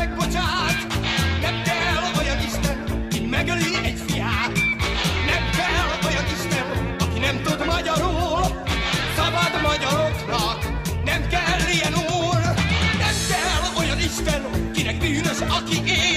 megbocsát, nem kell olyan Isten, ki megöli egy fiát. Nem kell olyan Isten, aki nem tud magyarul, szabad magyaroknak, nem kell ilyen úr. Nem kell olyan Isten, kinek bűnös, aki él.